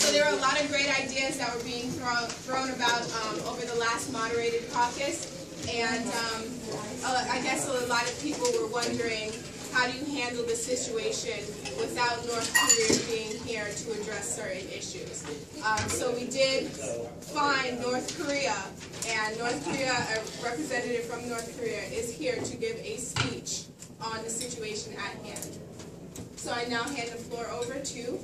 So there were a lot of great ideas that were being thrown, thrown about um, over the last moderated caucus. And um, uh, I guess a lot of people were wondering, how do you handle the situation without North Korea being here to address certain issues? Um, so we did find North Korea, and North Korea, a representative from North Korea, is here to give a speech on the situation at hand. So I now hand the floor over to.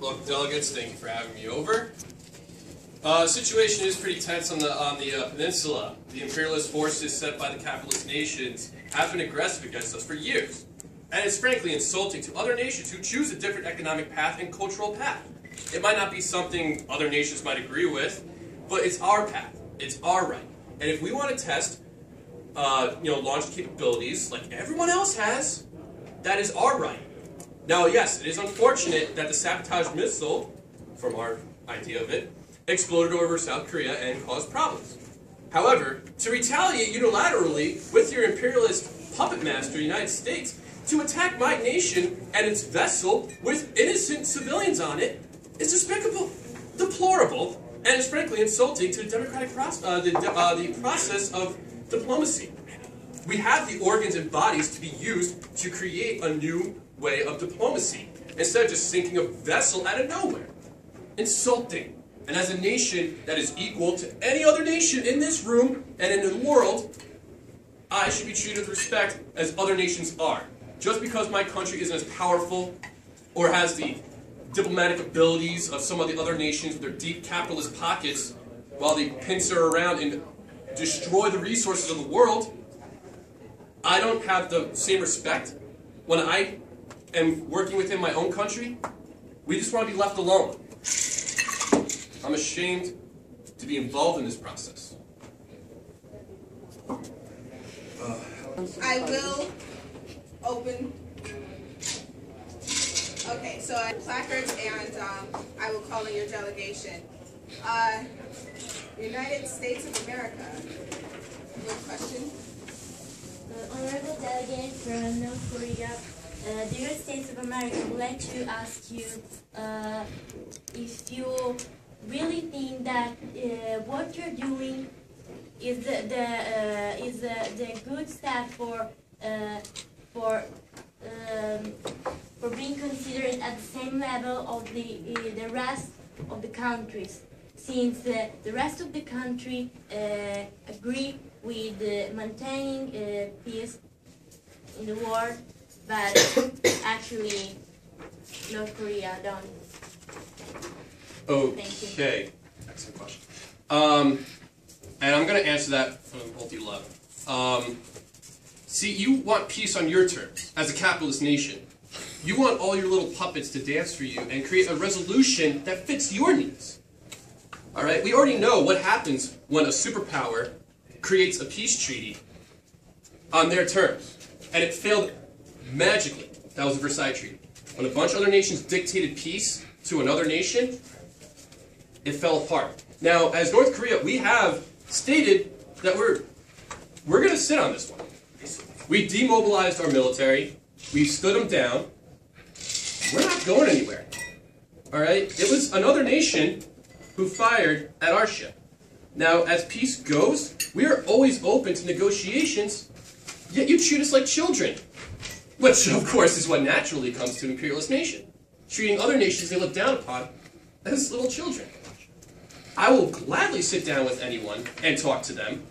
Look, delegates, thank you for having me over. Uh, situation is pretty tense on the on the uh, peninsula. The imperialist forces set by the capitalist nations have been aggressive against us for years, and it's frankly insulting to other nations who choose a different economic path and cultural path. It might not be something other nations might agree with, but it's our path. It's our right, and if we want to test, uh, you know, launch capabilities like everyone else has, that is our right. Now, yes, it is unfortunate that the sabotage missile, from our idea of it, exploded over South Korea and caused problems. However, to retaliate unilaterally with your imperialist puppet master, United States, to attack my nation and its vessel with innocent civilians on it is despicable, deplorable, and is frankly insulting to the democratic process, uh, the, uh, the process of diplomacy. We have the organs and bodies to be used to create a new way of diplomacy instead of just sinking a vessel out of nowhere. Insulting. And as a nation that is equal to any other nation in this room and in the world, I should be treated with respect as other nations are. Just because my country isn't as powerful or has the diplomatic abilities of some of the other nations with their deep capitalist pockets while they pincer around and destroy the resources of the world, I don't have the same respect when I am working within my own country. We just want to be left alone. I'm ashamed to be involved in this process. I will open. Okay, so I placards and um, I will call in your delegation. Uh, United States of America. Your question? Uh, honorable delegate from North Korea, uh, the United States of America would like to ask you uh, if you really think that uh, what you're doing is the, the uh, is the, the good step for for um, for being considered at the same level of the the rest of the countries, since the rest of the country agree with uh, maintaining uh, peace in the world, but actually North Korea don't. Okay. Excellent question. Um, and I'm going to answer that from multi-level. Um, see, you want peace on your terms as a capitalist nation. You want all your little puppets to dance for you and create a resolution that fits your needs. All right? We already know what happens when a superpower creates a peace treaty on their terms. And it failed magically. That was the Versailles Treaty. When a bunch of other nations dictated peace to another nation, it fell apart. Now, as North Korea, we have stated that we're we're going to sit on this one. We demobilized our military. We stood them down. We're not going anywhere. All right? It was another nation who fired at our ship. Now, as peace goes, we are always open to negotiations, yet you treat us like children. Which, of course, is what naturally comes to an imperialist nation. Treating other nations they look down upon as little children. I will gladly sit down with anyone and talk to them,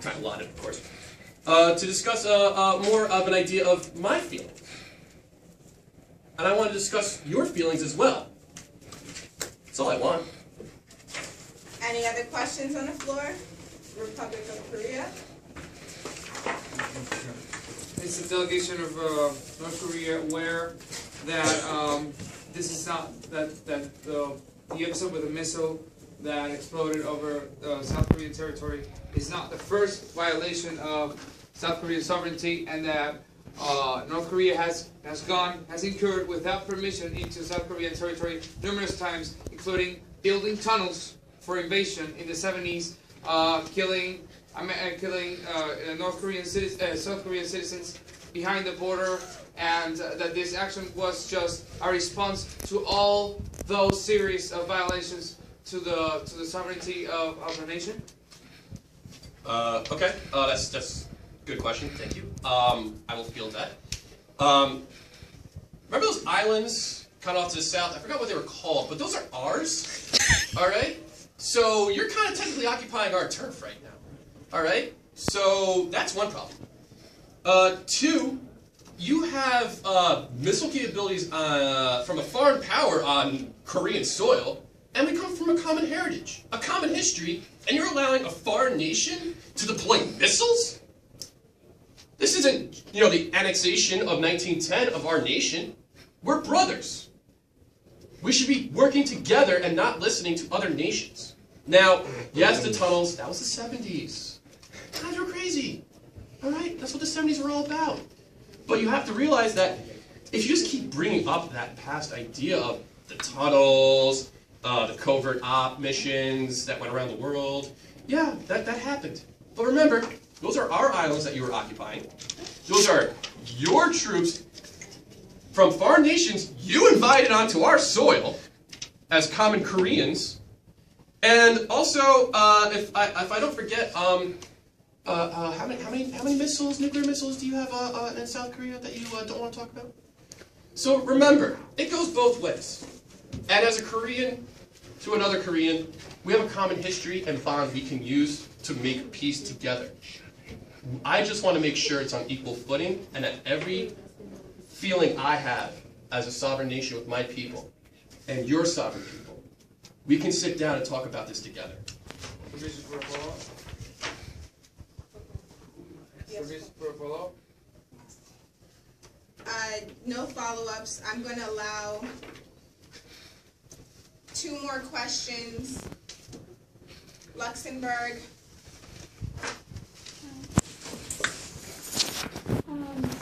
kind of lot of course, uh, to discuss uh, uh, more of an idea of my feelings. And I want to discuss your feelings as well. That's all I want. Any other questions on the floor? Republic of Korea? Is a delegation of uh, North Korea aware that um, this is not that that uh, the episode with the missile that exploded over uh, South Korean territory is not the first violation of South Korean sovereignty, and that uh, North Korea has has gone has incurred without permission into South Korean territory numerous times, including building tunnels for invasion in the 70s, uh, killing uh, killing uh, North Korean citizens, uh, South Korean citizens, behind the border, and uh, that this action was just a response to all those series of violations to the to the sovereignty of, of the nation? Uh, okay, uh, that's that's good question. Thank you. Um, I will field that. Um, remember those islands of off to the south? I forgot what they were called, but those are ours. All right. So you're kind of technically occupying our turf right now. All right. So that's one problem. Uh, two, you have uh, missile capabilities uh, from a foreign power on Korean soil, and we come from a common heritage, a common history, and you're allowing a foreign nation to deploy missiles? This isn't, you know, the annexation of 1910 of our nation. We're brothers. We should be working together and not listening to other nations. Now, yes, the tunnels, that was the 70s. Guys were crazy. All right? That's what the 70s were all about. But you have to realize that if you just keep bringing up that past idea of the tunnels, uh, the covert op missions that went around the world, yeah, that, that happened. But remember, those are our islands that you were occupying. Those are your troops from foreign nations you invited onto our soil as common Koreans. And also, uh, if I if I don't forget, um, uh, uh, how many how many how many missiles, nuclear missiles, do you have uh, uh, in South Korea that you uh, don't want to talk about? So remember, it goes both ways. And as a Korean to another Korean, we have a common history and bond we can use to make peace together. I just want to make sure it's on equal footing and that every feeling I have as a sovereign nation with my people and your sovereign people, we can sit down and talk about this together. Permission for a follow-up? Permission for a follow-up? Uh, no follow-ups. I'm going to allow two more questions. Luxembourg. Um, Luxembourg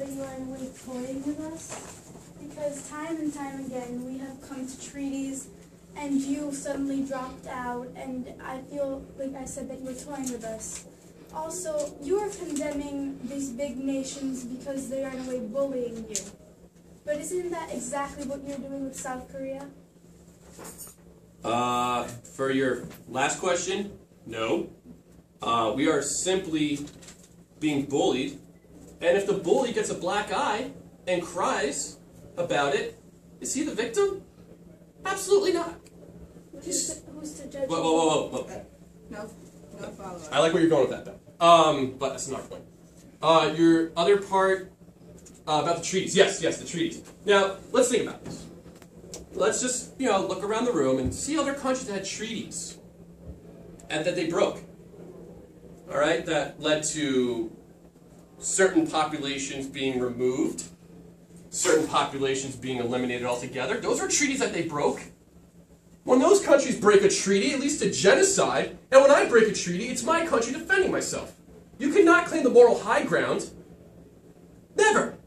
a toying with us because time and time again we have come to treaties and you suddenly dropped out and I feel like I said that you were toying with us. Also, you are condemning these big nations because they are in a way bullying you. But isn't that exactly what you're doing with South Korea? Uh, for your last question, no. Uh, we are simply being bullied, and if the bully gets a black eye and cries about it, is he the victim? Absolutely not. Who's to, who's to judge? Whoa, whoa, whoa, whoa, whoa. No, no follow-up. I like where you're going with that, though. Um, but that's another point. Uh, your other part uh, about the treaties. Yes, yes, the treaties. Now, let's think about this. Let's just, you know, look around the room and see other countries that had treaties and that they broke. All right, that led to certain populations being removed, certain populations being eliminated altogether. Those are treaties that they broke. When those countries break a treaty, it leads to genocide, and when I break a treaty, it's my country defending myself. You cannot claim the moral high ground. Never.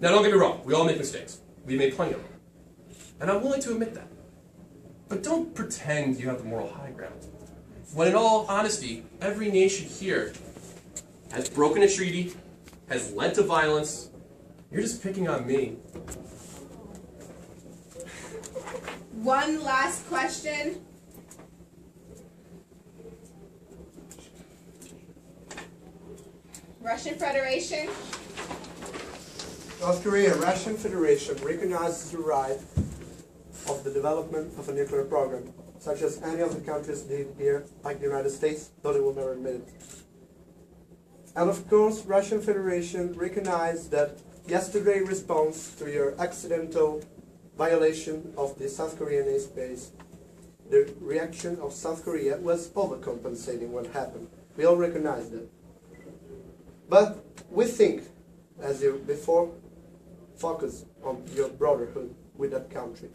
Now, don't get me wrong, we all make mistakes. We made plenty of them. And I'm willing to admit that. But don't pretend you have the moral high ground. When, in all honesty, every nation here has broken a treaty, has led to violence. You're just picking on me. One last question. Russian Federation. North Korea, Russian Federation recognizes the right of the development of a nuclear program, such as any of the countries did here, like the United States, though they will never admit it. And of course, Russian Federation recognized that yesterday response to your accidental violation of the South Korean airspace, the reaction of South Korea was overcompensating what happened. We all recognize that. But we think, as you before, focus on your brotherhood with that country.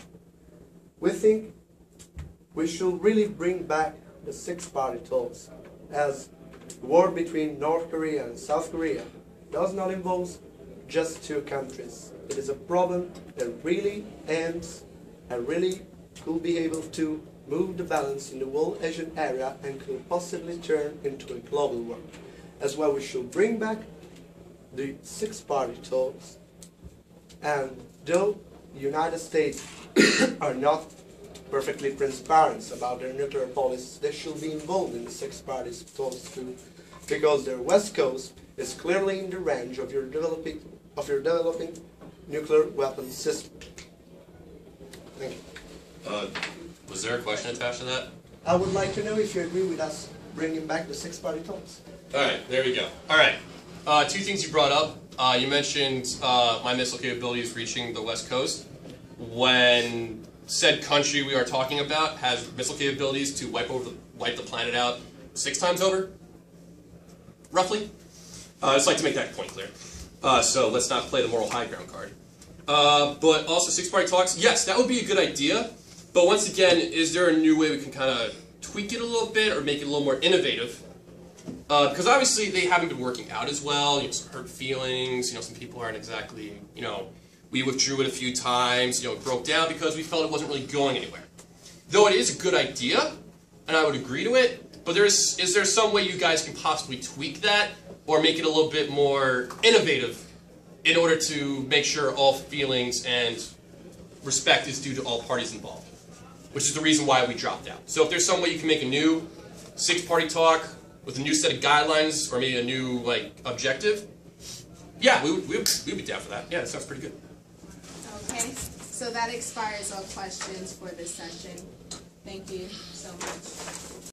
We think we should really bring back the six-party talks, as war between North Korea and South Korea does not involve just two countries. It is a problem that really ends and really could be able to move the balance in the whole Asian area and could possibly turn into a global war. as well we should bring back the six-party talks. And though the United States are not perfectly transparent about their nuclear policies, they should be involved in the six-party talks too, because their West Coast is clearly in the range of your developing of your developing nuclear weapons system. Thank you. Uh, was there a question attached to that? I would like to know if you agree with us bringing back the six-party talks. All right, there we go. All right, uh, two things you brought up. Uh, you mentioned uh, my missile capabilities reaching the west coast. When said country we are talking about has missile capabilities to wipe over the, wipe the planet out six times over, roughly. Uh, I just like to make that point clear. Uh, so let's not play the moral high ground card. Uh, but also six-party talks. Yes, that would be a good idea. But once again, is there a new way we can kind of tweak it a little bit or make it a little more innovative? because obviously they haven't been working out as well. You know, some hurt feelings. You know, some people aren't exactly. You know, we withdrew it a few times. You know, it broke down because we felt it wasn't really going anywhere. Though it is a good idea, and I would agree to it. But there's is there some way you guys can possibly tweak that or make it a little bit more innovative in order to make sure all feelings and respect is due to all parties involved, which is the reason why we dropped out. So if there's some way you can make a new six-party talk with a new set of guidelines or maybe a new like objective, yeah, we would we would, we would be down for that. Yeah, that sounds pretty good. Okay, so that expires all questions for this session. Thank you so much.